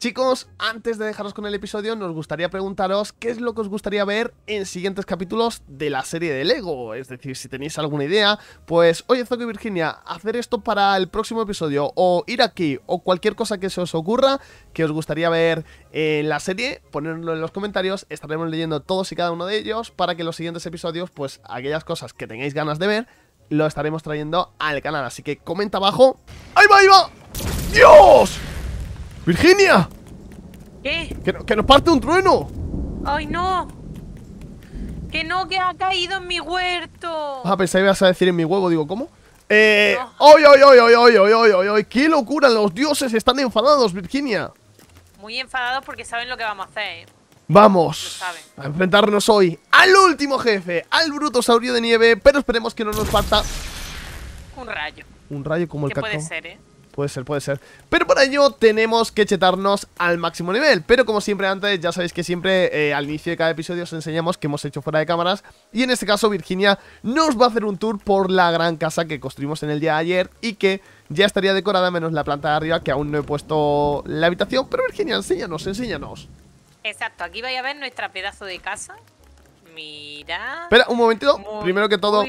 Chicos, antes de dejaros con el episodio, nos gustaría preguntaros qué es lo que os gustaría ver en siguientes capítulos de la serie de Lego. Es decir, si tenéis alguna idea, pues, oye, Zoco Virginia, hacer esto para el próximo episodio, o ir aquí, o cualquier cosa que se os ocurra que os gustaría ver en la serie, ponedlo en los comentarios, estaremos leyendo todos y cada uno de ellos para que en los siguientes episodios, pues, aquellas cosas que tengáis ganas de ver, lo estaremos trayendo al canal. Así que comenta abajo. ¡Ahí va, ahí va! ¡Dios! ¡Virginia! ¿Qué? ¡Que, nos parte un trueno! ¡Ay, no! ¡Que no, que ha caído en mi huerto! Ah, pensé que ibas a decir en mi huevo, digo, ¿cómo? Eh... ¡Ay, ay, ay, ay, ay, ay, ay, ay! ¡Qué locura! Los dioses están enfadados, Virginia. Muy enfadados porque saben lo que vamos a hacer. Vamos a enfrentarnos hoy al último jefe, al brutosaurio de nieve, pero esperemos que no nos falta... Un rayo. Un rayo como el que puede ser, ¿eh? Puede ser, puede ser. Pero para ello tenemos que chetarnos al máximo nivel. Pero como siempre antes, ya sabéis que siempre eh, al inicio de cada episodio os enseñamos que hemos hecho fuera de cámaras. Y en este caso Virginia nos va a hacer un tour por la gran casa que construimos en el día de ayer Y que ya estaría decorada menos la planta de arriba que aún no he puesto la habitación. Pero Virginia, enséñanos, enséñanos. Exacto, aquí vais a ver nuestra pedazo de casa. Mira. Espera, un momentito. Primero que todo,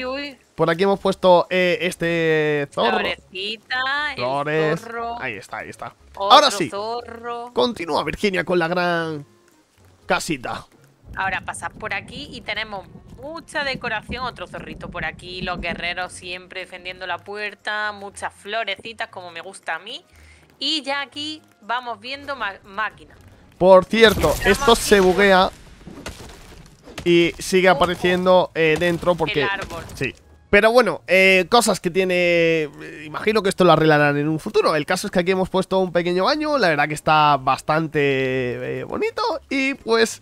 por aquí hemos puesto eh, este zorro. Florecita, Flores. Ahí está, ahí está. Ahora sí. Continúa Virginia con la gran casita. Ahora pasad por aquí y tenemos mucha decoración. Otro zorrito por aquí. Los guerreros siempre defendiendo la puerta. Muchas florecitas como me gusta a mí. Y ya aquí vamos viendo máquinas. Por cierto, esto se buguea y sigue apareciendo eh, dentro porque... El árbol. Sí. Pero bueno, eh, cosas que tiene... Eh, imagino que esto lo arreglarán en un futuro. El caso es que aquí hemos puesto un pequeño baño. La verdad que está bastante bonito. Y pues...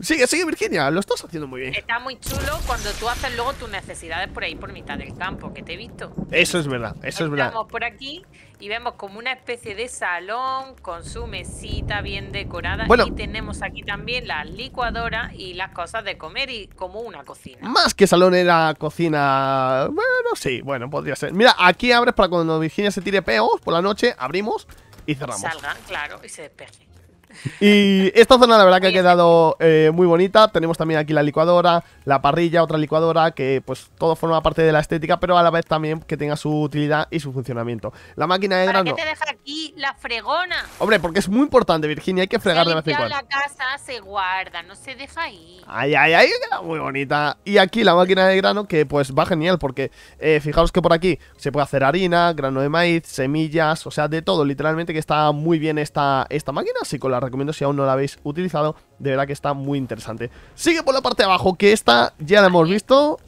Sigue, sigue Virginia, lo estás haciendo muy bien. Está muy chulo cuando tú haces luego tus necesidades por ahí, por mitad del campo, que te he visto. Eso es verdad, eso es verdad. Estamos por aquí y vemos como una especie de salón con su mesita bien decorada. Bueno, y tenemos aquí también la licuadora y las cosas de comer y como una cocina. Más que salón era cocina... Bueno, sí, bueno, podría ser. Mira, aquí abres para cuando Virginia se tire peos por la noche, abrimos y cerramos. Salgan, claro, y se despeje. Y esta zona la verdad que ha quedado eh, muy bonita. Tenemos también aquí la licuadora, la parrilla, otra licuadora, que pues todo forma parte de la estética, pero a la vez también que tenga su utilidad y su funcionamiento. La máquina de grano. ¿Por qué te deja aquí la fregona? Hombre, porque es muy importante, Virginia, hay que fregar de vez en cuando. la casa se guarda, no se deja ahí. Ay, ay, ay, queda muy bonita. Y aquí la máquina de grano, que pues va genial, porque eh, fijaos que por aquí se puede hacer harina, grano de maíz, semillas, o sea, de todo, literalmente que está muy bien esta, esta máquina, así con la recomiendo si aún no la habéis utilizado. De verdad que está muy interesante. Sigue por la parte de abajo, que esta ya la hemos visto.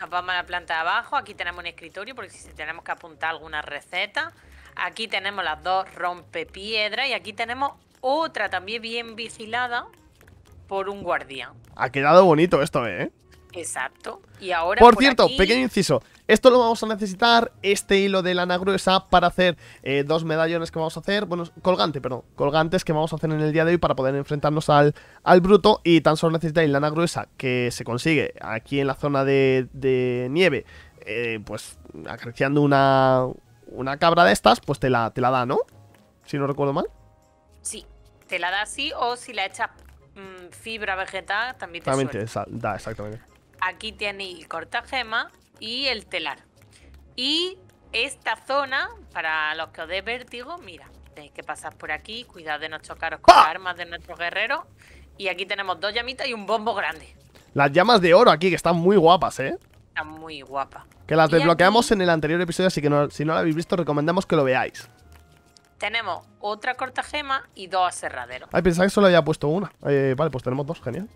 Nos vamos a la planta de abajo. Aquí tenemos un escritorio, porque si tenemos que apuntar alguna receta. Aquí tenemos las dos rompepiedras y aquí tenemos otra también bien vigilada por un guardián. Ha quedado bonito esto, ¿eh? Exacto. Y ahora. Por, cierto, pequeño inciso. Esto lo vamos a necesitar, este hilo de lana gruesa, para hacer eh, dos medallones que vamos a hacer. Bueno, colgante, perdón. Colgantes que vamos a hacer en el día de hoy para poder enfrentarnos al, al bruto. Y tan solo necesitáis lana gruesa que se consigue aquí en la zona de, nieve. Eh, pues acariciando una, una cabra de estas, pues te la, te la da, ¿no? Si no recuerdo mal. Sí, te la da así o si la echas mm, fibra vegetal también te También te da, exactamente. Aquí tenéis el cortagema y el telar. Y esta zona, para los que os dé vértigo, mira, tenéis que pasar por aquí, cuidado de no chocaros con las armas de nuestros guerreros. Y aquí tenemos dos llamitas y un bombo grande. Las llamas de oro aquí, que están muy guapas, ¿eh? Están muy guapas. Que las desbloqueamos en el anterior episodio, así que si no lo habéis visto, recomendamos que lo veáis. Tenemos otra cortagema y dos aserraderos. Ay, pensaba que solo había puesto una. Eh, vale, pues tenemos dos, genial.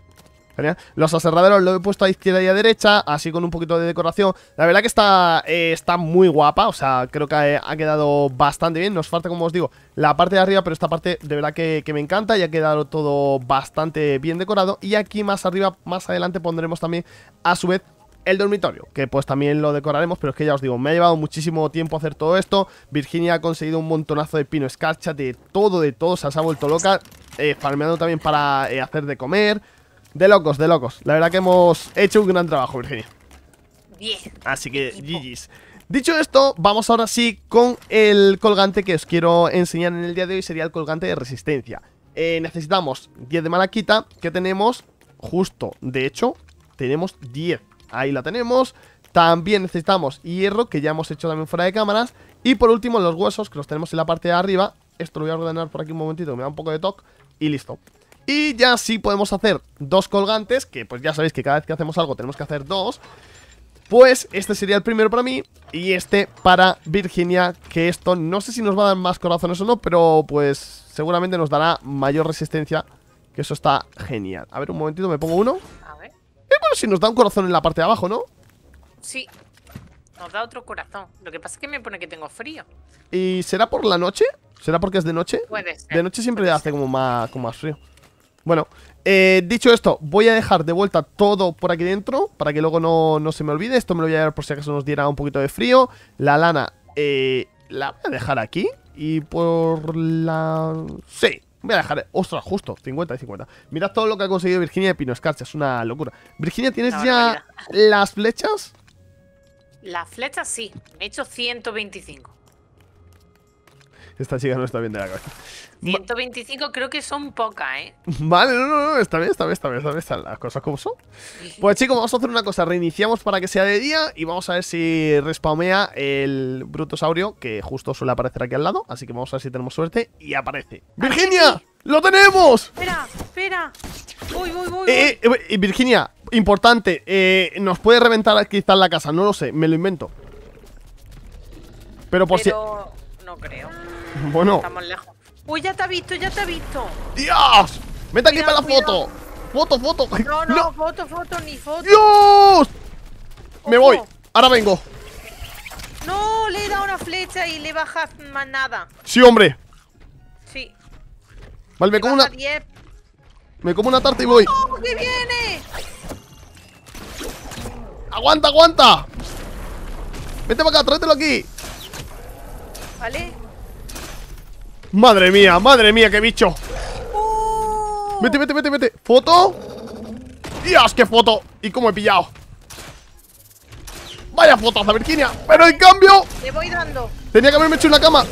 Los aserraderos lo he puesto a izquierda y a derecha, así con un poquito de decoración. La verdad que está, eh, está muy guapa, o sea, creo que ha, quedado bastante bien. Nos falta, como os digo, la parte de arriba, pero esta parte de verdad que, me encanta y ha quedado todo bastante bien decorado. Y aquí más arriba, más adelante pondremos también, a su vez, el dormitorio, que pues también lo decoraremos, pero es que ya os digo, me ha llevado muchísimo tiempo hacer todo esto. Virginia ha conseguido un montonazo de pino escarcha, de todo, de todo, o sea, se ha vuelto loca. Eh, también para eh, hacer de comer. De locos, de locos. La verdad que hemos hecho un gran trabajo, Virginia. Bien. Así que, GG's. Dicho esto, vamos ahora sí con el colgante que os quiero enseñar en el día de hoy, sería el colgante de resistencia. Eh, necesitamos 10 de malaquita, que tenemos justo, de hecho, tenemos 10. Ahí la tenemos. También necesitamos hierro, que ya hemos hecho también fuera de cámaras. Y por último, los huesos, que los tenemos en la parte de arriba. Esto lo voy a ordenar por aquí un momentito, me da un poco de toque. Y listo. Y ya sí podemos hacer dos colgantes, que pues ya sabéis que cada vez que hacemos algo tenemos que hacer dos. Pues este sería el primero para mí y este para Virginia, que esto no sé si nos va a dar más corazones o no, pero pues seguramente nos dará mayor resistencia, que eso está genial. A ver, un momentito, me pongo uno. A ver. Eh, bueno, si nos da un corazón en la parte de abajo, ¿no? Sí, nos da otro corazón. Lo que pasa es que me pone que tengo frío. ¿Y será por la noche? ¿Será porque es de noche? Puede ser. De noche siempre hace como más, como más frío. Bueno, eh, dicho esto, voy a dejar de vuelta todo por aquí dentro Para que luego no, se me olvide. Esto me lo voy a llevar por si acaso nos diera un poquito de frío. La lana eh, la voy a dejar aquí Y por la... Sí, voy a dejar... Ostras, justo, 50 y 50 Mirad todo lo que ha conseguido Virginia de Pino Escarcha Es una locura. Virginia, ¿tienes ya las flechas? Las flechas sí, he hecho 125 esta chica no está bien de la cabeza. 125 creo que son pocas, ¿eh? Vale, no, no, no, está bien, está bien, está bien, está bien, están las cosas como son. Pues chicos, vamos a hacer una cosa, reiniciamos para que sea de día y vamos a ver si respawnea el brutosaurio, que justo suele aparecer aquí al lado, así que vamos a ver si tenemos suerte y aparece. ¡Virginia! ¡Lo tenemos! Espera, espera. Voy, voy, voy. Eh, eh, Virginia, importante, eh, nos puede reventar quizás la casa, no lo sé, me lo invento. Pero por Pero... No creo. Bueno. Estamos lejos. Uy, ya te ha visto, ya te ha visto. ¡Dios! ¡Vete aquí para la foto! ¡Foto, foto! No, no, foto, foto, ni foto. ¡Dios! Me voy. Ahora vengo. No, le he dado una flecha y le bajas más nada. Sí, hombre. Sí. Vale, me como una. Me como una tarta y voy. ¡Oh, que viene! ¡Aguanta, aguanta! Vete para acá, tráetelo aquí. Vale. Madre mía, madre mía, qué bicho. Vete, vete, vete, vete. ¿Foto? Dios, qué foto. ¿Y cómo he pillado? Vaya fotaza, Virginia Pero en cambio Le voy dando. Tenía que haberme hecho una cama.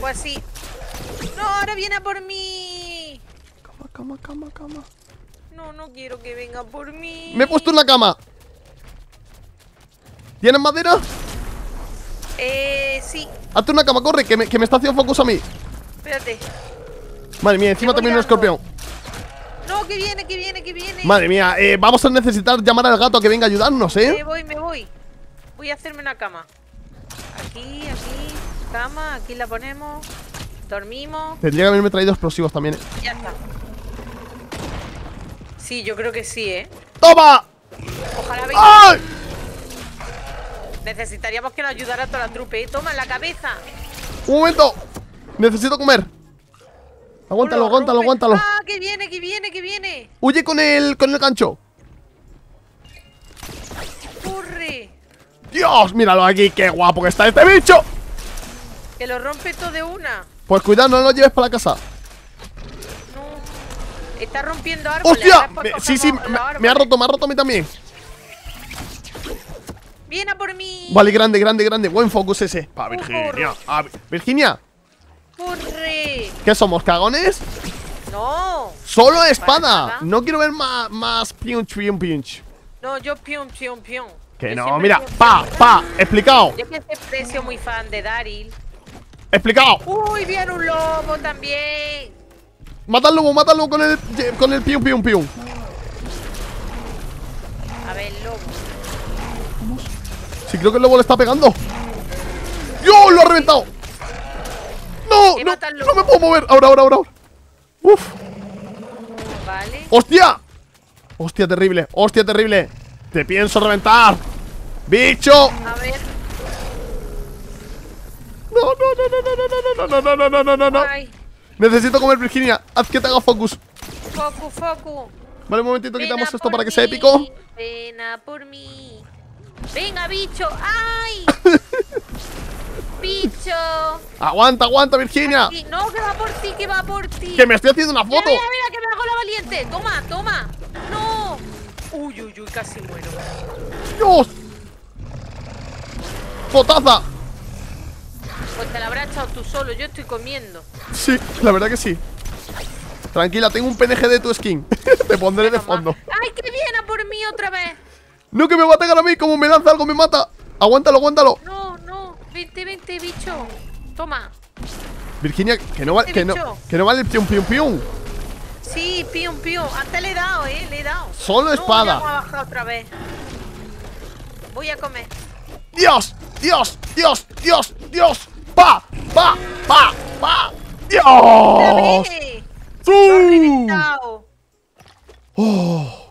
Pues sí No, ahora viene a por mí. Cama, cama, cama, cama. No, no quiero que venga por mí. Me he puesto una cama. ¿Tienes madera? Eh, sí. Hazte una cama, corre, que me, que me está haciendo focus a mí. Espérate. Madre mía, encima también un escorpión. No, que viene, que viene, que viene. Madre mía, eh, vamos a necesitar llamar al gato a que venga a ayudarnos, ¿eh? Me voy, me voy. Voy a hacerme una cama. Aquí, aquí, cama, aquí la ponemos. Dormimos. Tendría que haberme traído explosivos también Ya está. Sí, yo creo que sí, ¿eh? ¡Toma! Ojalá venga. ¡Ay! Necesitaríamos que nos ayudara toda la trupe. ¿eh? Toma en la cabeza. Un momento. Necesito comer. Aguántalo, aguántalo, aguántalo. Ah, que viene, que viene, que viene. Huye con el, con el gancho. Corre. Dios, míralo aquí, qué guapo que está este bicho. Que lo rompe todo de una. Pues cuidado, no lo lleves para la casa. No. Está rompiendo árboles. ¡Hostia! sí, sí, me, ha roto, me ha roto a mí también. Viene por mí. Vale, grande, grande, grande. Buen focus ese. Pa, Virginia. Virginia. Corre. ¿Qué somos, cagones? No. Solo espada. No quiero ver más, más pinch, pinch, pinch. No, yo pium, pium, pium. Que no, mira, pa, pa, explicado. Yo que este precio muy fan de Daryl. Explicado. Uy, viene un lobo también. Mata al lobo, mata al lobo con el, con el pium, pium, pium. A ver, lobo. Sí, creo que el lobo le está pegando. ¡Dios! ¡Lo ha reventado! ¡No! No, no me puedo mover. Ahora, ahora, ahora. Uf. Vale. ¡Hostia! ¡Hostia, terrible! ¡Hostia, terrible! ¡Te pienso reventar! ¡Bicho! A ver. No, no, no, no, no, no, no, no, no, no, no, no, no. Necesito comer, Virginia. Haz que te haga focus. Focus, focus. Vale, un momentito, quitamos esto para que sea épico. Pena por mí. Venga, bicho. ¡Ay! bicho. Aguanta, aguanta, Virginia. No, que va por ti, que va por ti. Que me estoy haciendo una foto. Mira, mira, que me hago la valiente. Toma, toma. No. Uy, uy, uy, casi muero. Dios. ¡Potaza! Pues te la habrás echado tú solo, yo estoy comiendo. Sí, la verdad que sí. Tranquila, tengo un PNG de tu skin. Te pondré de fondo. ¡Ay, que viene a por mí otra vez! No, que me va a atacar a mí. Como me lanza algo, me mata. Aguántalo, aguántalo. No, no. Vente, vente, bicho. Toma. Virginia, que no, vale, que no, que no vale el pium, pium, pium. Sí, pium, pium. Antes le he dado, eh. Le he dado. Solo espada. Ya me otra vez. Voy a comer. ¡Dios! ¡Dios! ¡Dios! ¡Dios! ¡Dios! ¡Pa! ¡Pa! ¡Pa! ¡Pa! ¡Dios! ¡Lo he reventado! ¡Oh!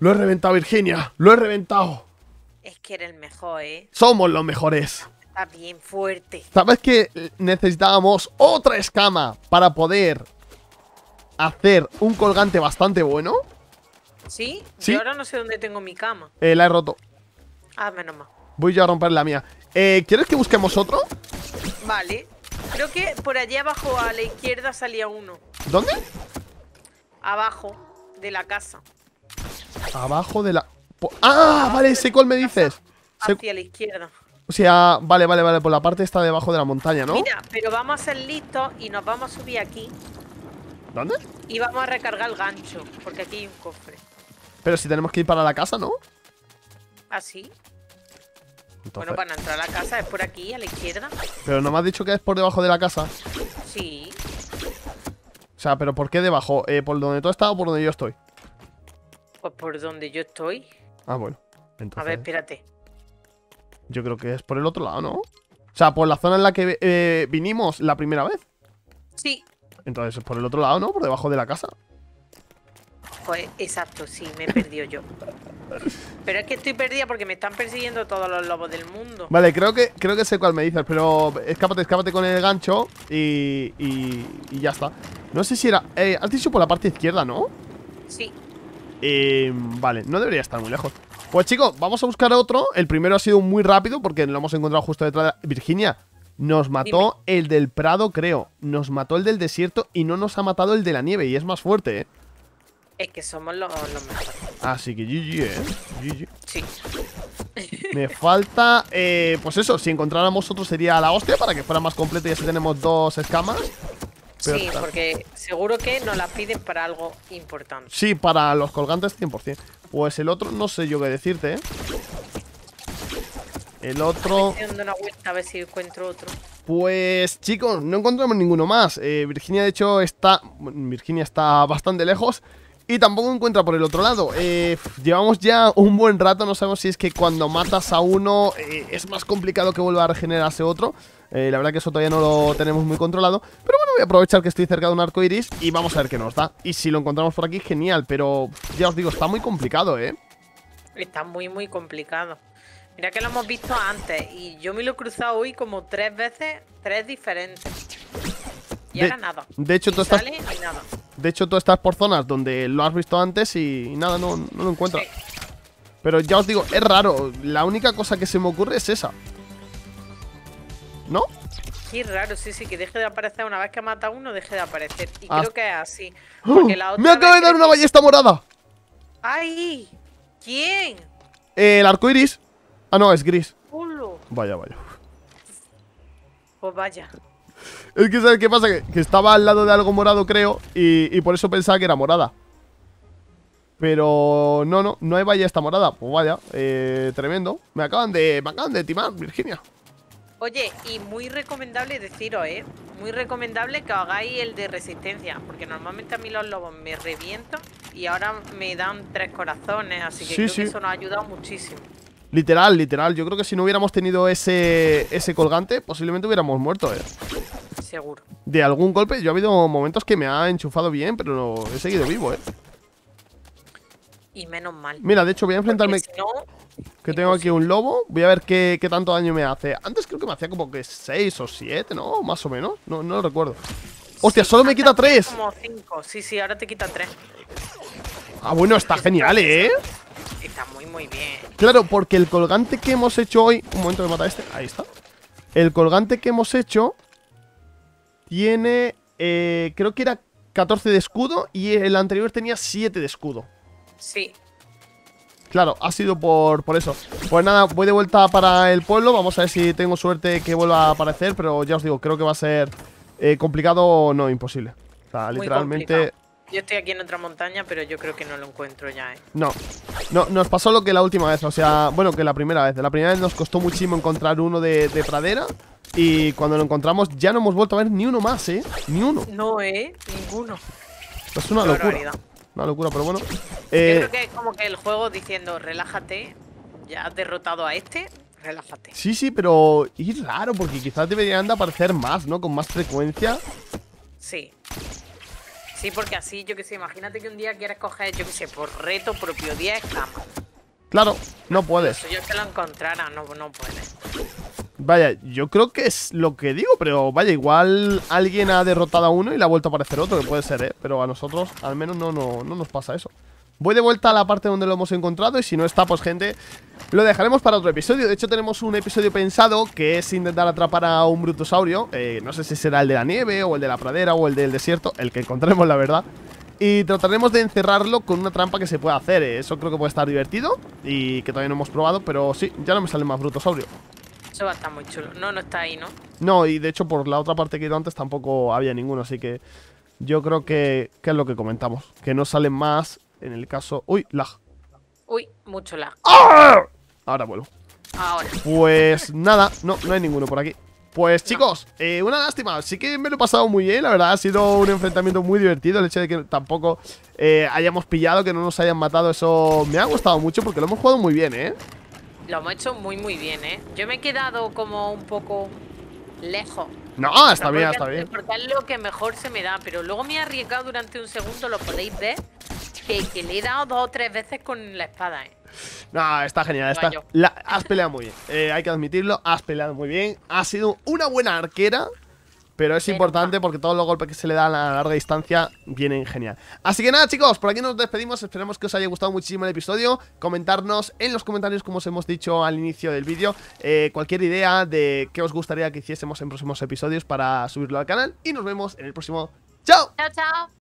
Lo he reventado, Virginia. Lo he reventado. Es que eres el mejor, ¿eh? Somos los mejores. Está bien fuerte. ¿Sabes que necesitábamos otra escama para poder hacer un colgante bastante bueno? ¿Sí? ¿Sí? Yo ahora no sé dónde tengo mi cama. Eh, la he roto. Ah, menos mal. Voy yo a romper la mía. Eh, ¿Quieres que busquemos otro? Vale. Creo que por allí abajo a la izquierda salía uno. ¿Dónde? Abajo de la casa. Abajo de la... Ah, vale, sé cuál me dices. Hacia la izquierda. O sea, vale, vale, vale, por la parte está debajo de la montaña, ¿no? Mira, pero vamos a ser listos y nos vamos a subir aquí. ¿Dónde? Y vamos a recargar el gancho, porque aquí hay un cofre. Pero si tenemos que ir para la casa, ¿no? ¿Ah, sí? Bueno, para entrar a la casa es por aquí, a la izquierda. Pero no me has dicho que es por debajo de la casa. Sí. O sea, pero ¿por qué debajo? Eh, ¿Por donde tú estás o por donde yo estoy? Pues por donde yo estoy. Ah, bueno. A ver, espérate. Yo creo que es por el otro lado, ¿no? O sea, por la zona en la que eh, vinimos la primera vez. Sí. Entonces es por el otro lado, ¿no? Por debajo de la casa. Pues exacto, sí, me he perdido yo. Pero es que estoy perdida porque me están persiguiendo todos los lobos del mundo. Vale, creo que creo que sé cuál me dices, pero escápate, escápate con el gancho y, y, ya está. No sé si era... Eh, has dicho por la parte izquierda, ¿no? Sí. Eh, vale, no debería estar muy lejos. Pues chicos, vamos a buscar otro. El primero ha sido muy rápido porque lo hemos encontrado justo detrás de... Virginia, nos mató el del Prado, creo. Nos mató el del desierto y no nos ha matado el de la nieve. Y es más fuerte, ¿eh? Es que somos los, mejores. Así que GG, ¿eh? GG. Sí. Me falta, eh, pues eso, si encontráramos otro sería la hostia para que fuera más completo y así tenemos dos escamas. Sí, porque seguro que nos la piden para algo importante. Sí, para los colgantes 100%. Pues el otro no sé yo qué decirte, ¿eh? El otro... Estoy dando una vuelta a ver si encuentro otro. Pues chicos, no encontramos ninguno más. Eh, Virginia de hecho está... Virginia está bastante lejos. Y tampoco encuentra por el otro lado eh, Llevamos ya un buen rato No sabemos si es que cuando matas a uno eh, Es más complicado que vuelva a regenerarse otro eh, La verdad que eso todavía no lo tenemos muy controlado Pero voy a aprovechar que estoy cerca de un arco iris Y vamos a ver qué nos da Y si lo encontramos por aquí, genial Pero ya os digo, está muy complicado, ¿eh? Está muy, muy complicado Mira que lo hemos visto antes Y yo me lo he cruzado hoy como tres veces Tres diferentes Y ahora nada De hecho, tú estás... nada. De hecho, tú estás por zonas donde lo has visto antes y, nada, no, lo encuentras. Pero ya os digo, es raro. La única cosa que se me ocurre es esa. ¿No? Qué raro, sí, sí, que deje de aparecer una vez que mata a uno, deje de aparecer. Y ah. creo que es así. ¡Oh! ¡Me acaba de dar una ballesta morada! ¡Ay! ¿Quién? el arco iris. Ah, no, es gris. Vaya, vaya. Pues vaya. Es que, ¿sabes qué pasa? Que, estaba al lado de algo morado, creo, y, por eso pensaba que era morada. Pero no, no, no hay ballesta morada. Pues vaya, eh, tremendo. Me acaban de, me acaban de timar, Virginia. Oye, y muy recomendable deciros, ¿eh? Muy recomendable que hagáis el de resistencia. Porque normalmente a mí los lobos me revientan y ahora me dan tres corazones. Así que creo que eso nos ha ayudado muchísimo. Literal, literal. Yo creo que si no hubiéramos tenido ese, ese colgante, posiblemente hubiéramos muerto, ¿eh? Seguro. De algún golpe, yo ha habido momentos que me ha enchufado bien, pero he seguido vivo, ¿eh? Y menos mal. Mira, de hecho voy a enfrentarme... que tengo aquí un lobo. Voy a ver qué, tanto daño me hace. Antes creo que me hacía como que 6 o 7, ¿no? Más o menos. No, no lo recuerdo. ¡Hostia, solo me quita 3! Como 5. Sí, sí, ahora te quita 3. Ah, bueno, está genial, ¿eh? Está muy, muy bien. Claro, porque el colgante que hemos hecho hoy... Un momento de matar este. Ahí está. El colgante que hemos hecho tiene, eh, creo que era 14 de escudo y el anterior tenía 7 de escudo. Sí. Claro, ha sido por, por eso. Pues nada, voy de vuelta para el pueblo. Vamos a ver si tengo suerte que vuelva a aparecer Pero ya os digo, creo que va a ser eh, complicado o no, imposible. O sea, literalmente... Yo estoy aquí en otra montaña, pero yo creo que no lo encuentro ya, ¿eh? No, no, nos pasó lo que la última vez O sea, bueno, que la primera vez. La primera vez nos costó muchísimo encontrar uno de, pradera Y cuando lo encontramos ya no hemos vuelto a ver ni uno más, ¿eh? Ni uno. No, ¿eh? Ninguno. Es una locura una locura, pero bueno. Eh, Yo creo que es como que el juego diciendo, relájate, ya has derrotado a este, relájate. Sí, sí, pero es raro, porque quizás deberían de aparecer más, ¿no? Con más frecuencia. Sí. Sí, porque así, yo que sé, imagínate que un día quieres coger, yo que sé, por reto propio 10 camas. Claro, no puedes. yo que lo encontrara, no, no puedes. Vaya, yo creo que es lo que digo, pero vaya, igual alguien ha derrotado a uno y le ha vuelto a aparecer otro, que puede ser, ¿eh? Pero a nosotros al menos no, no, no nos pasa eso. Voy de vuelta a la parte donde lo hemos encontrado y si no está, pues gente, lo dejaremos para otro episodio. De hecho, tenemos un episodio pensado que es intentar atrapar a un brutosaurio. Eh, no sé si será el de la nieve o el de la pradera o el del desierto, el que encontremos, la verdad. Y trataremos de encerrarlo con una trampa que se pueda hacer. Eh, eso creo que puede estar divertido y que todavía no hemos probado, pero sí, ya no me sale más brutosaurio. Eso va a estar muy chulo. No, no está ahí, ¿no? No, y de hecho por la otra parte que he ido antes tampoco había ninguno, así que yo creo que, que es lo que comentamos. Que no salen más en el caso... ¡Uy! Lag. Uy, mucho lag. ¡Ah! Ahora vuelvo. Ahora. Pues nada, no, no hay ninguno por aquí. Pues chicos, eh, una lástima, sí que me lo he pasado muy bien, la verdad, ha sido un enfrentamiento muy divertido El hecho de que tampoco eh, hayamos pillado, que no nos hayan matado, eso me ha gustado mucho porque lo hemos jugado muy bien, ¿eh? Lo hemos hecho muy, muy bien, ¿eh? Yo me he quedado como un poco lejos. No, está bien, está bien. Porque es lo que mejor se me da, pero luego me he arriesgado durante un segundo, lo podéis ver, que, le he dado dos o tres veces con la espada, ¿eh? No, está genial. Está, has peleado muy bien. Eh, hay que admitirlo, has peleado muy bien. Has sido una buena arquera. Pero es importante porque todos los golpes que se le dan a larga distancia vienen genial. Así que nada, chicos, por aquí nos despedimos. Esperemos que os haya gustado muchísimo el episodio. Comentarnos en los comentarios, como os hemos dicho al inicio del vídeo, eh, cualquier idea de qué os gustaría que hiciésemos en próximos episodios para subirlo al canal. Y nos vemos en el próximo. ¡Chao! ¡Chao, chao!